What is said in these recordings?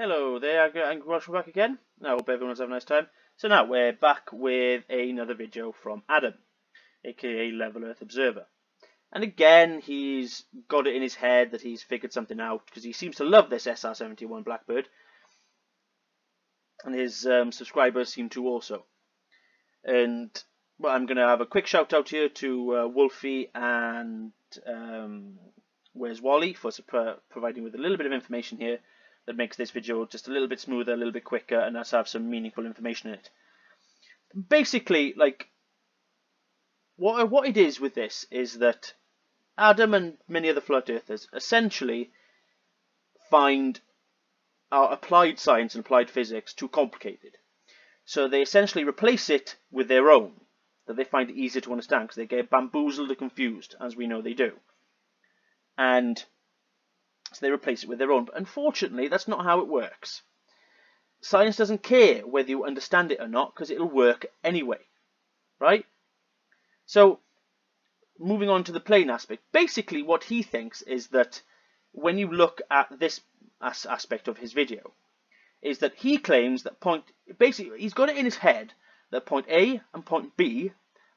Hello there, and welcome back again. I hope everyone's having a nice time. So now we're back with another video from Adam, aka Level Earth Observer. And again, he's got it in his head that he's figured something out because he seems to love this SR-71 Blackbird. And his um, subscribers seem to also. And well, I'm going to have a quick shout out here to uh, Wolfie and um, Where's Wally for providing with a little bit of information here that makes this video just a little bit smoother, a little bit quicker, and us have some meaningful information in it. Basically, like, what, what it is with this is that Adam and many other flat earthers essentially find our applied science and applied physics too complicated. So they essentially replace it with their own, that they find easier to understand because they get bamboozled or confused, as we know they do. And so they replace it with their own. But unfortunately, that's not how it works. Science doesn't care whether you understand it or not because it'll work anyway. Right? So, moving on to the plane aspect. Basically, what he thinks is that when you look at this as aspect of his video, is that he claims that point, basically, he's got it in his head that point A and point B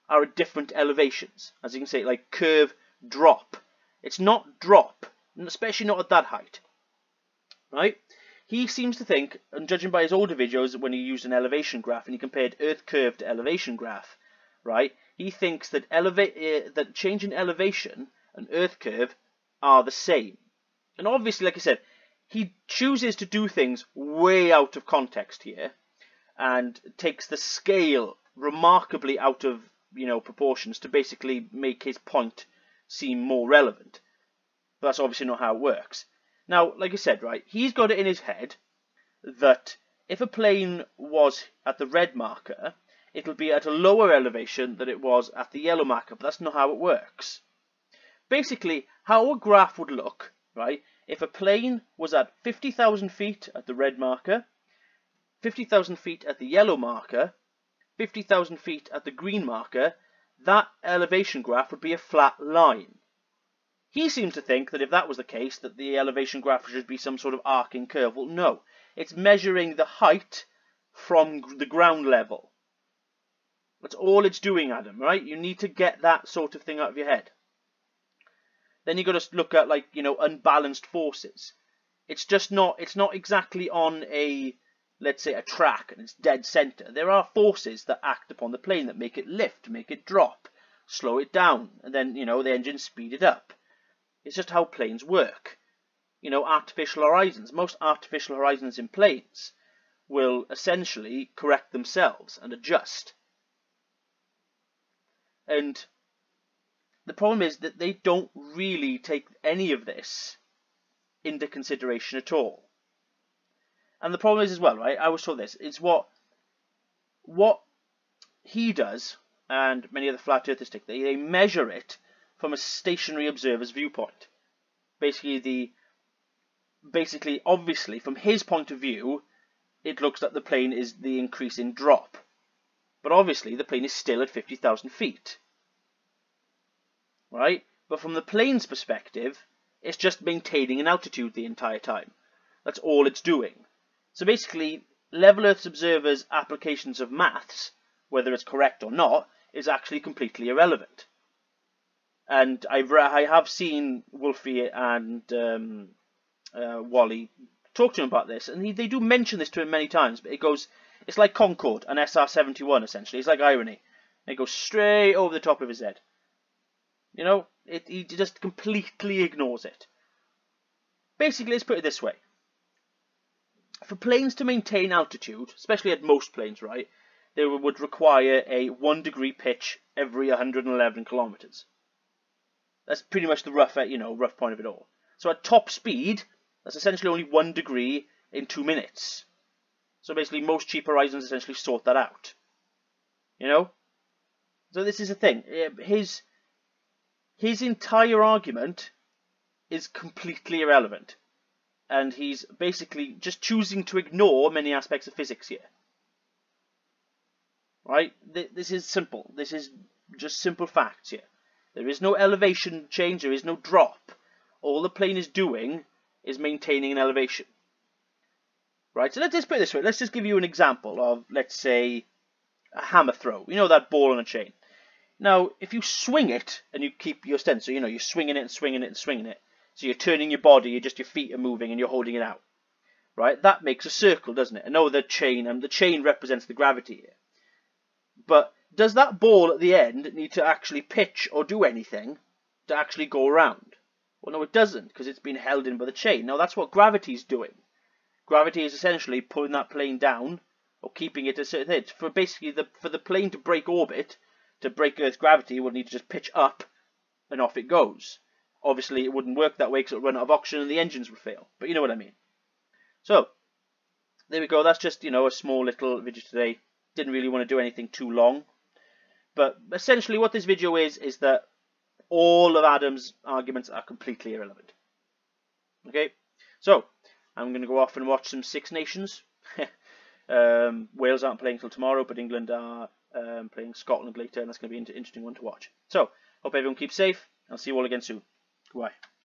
are at different elevations. As you can see, like curve, drop. It's not drop especially not at that height. Right? He seems to think, and judging by his older videos when he used an elevation graph and he compared Earth curve to elevation graph, right? He thinks that elevate uh, that change in elevation and Earth curve are the same. And obviously, like I said, he chooses to do things way out of context here and takes the scale remarkably out of you know proportions to basically make his point seem more relevant. But that's obviously not how it works. Now, like I said, right, he's got it in his head that if a plane was at the red marker, it'll be at a lower elevation than it was at the yellow marker, but that's not how it works. Basically, how a graph would look, right, if a plane was at 50,000 feet at the red marker, 50,000 feet at the yellow marker, 50,000 feet at the green marker, that elevation graph would be a flat line. He seems to think that if that was the case, that the elevation graph should be some sort of arcing curve. Well, no. It's measuring the height from the ground level. That's all it's doing, Adam, right? You need to get that sort of thing out of your head. Then you've got to look at, like, you know, unbalanced forces. It's just not, it's not exactly on a, let's say, a track and it's dead center. There are forces that act upon the plane that make it lift, make it drop, slow it down, and then, you know, the engine speed it up. It's just how planes work. You know, artificial horizons. Most artificial horizons in planes will essentially correct themselves and adjust. And the problem is that they don't really take any of this into consideration at all. And the problem is as well, right? I was told this. It's what what he does and many other flat earthers take. They, they measure it from a stationary observer's viewpoint. Basically, the basically obviously from his point of view, it looks like the plane is the increase in drop, but obviously the plane is still at 50,000 feet, right? But from the plane's perspective, it's just maintaining an altitude the entire time. That's all it's doing. So basically, level Earth's observer's applications of maths, whether it's correct or not, is actually completely irrelevant and I've I have seen Wolfie and um, uh, Wally talk to him about this, and he, they do mention this to him many times. But it goes, it's like Concorde and SR seventy one essentially. It's like irony. it goes straight over the top of his head. You know, it, he just completely ignores it. Basically, let's put it this way: for planes to maintain altitude, especially at most planes, right, they would require a one degree pitch every 111 kilometers. That's pretty much the rough, uh, you know, rough point of it all. So at top speed, that's essentially only one degree in two minutes. So basically, most cheap horizons essentially sort that out. You know. So this is the thing. His his entire argument is completely irrelevant, and he's basically just choosing to ignore many aspects of physics here. Right? This is simple. This is just simple facts here. There is no elevation change, there is no drop. All the plane is doing is maintaining an elevation. Right, so let's just put it this way. Let's just give you an example of, let's say, a hammer throw. You know that ball on a chain. Now, if you swing it and you keep your stance, so you know you're swinging it and swinging it and swinging it, so you're turning your body, you're just your feet are moving and you're holding it out, right? That makes a circle, doesn't it? I know the chain, and the chain represents the gravity here. But does that ball at the end need to actually pitch or do anything to actually go around? Well, no, it doesn't because it's been held in by the chain. Now, that's what gravity's doing. Gravity is essentially pulling that plane down or keeping it at a certain. For basically the for the plane to break orbit, to break Earth's gravity, it would need to just pitch up and off it goes. Obviously, it wouldn't work that way because it would run out of oxygen and the engines would fail. But you know what I mean. So, there we go. That's just, you know, a small little video today. Didn't really want to do anything too long. But essentially what this video is, is that all of Adam's arguments are completely irrelevant. Okay, so I'm going to go off and watch some Six Nations. um, Wales aren't playing until tomorrow, but England are um, playing Scotland later, and that's going to be an interesting one to watch. So, hope everyone keeps safe. I'll see you all again soon. Goodbye.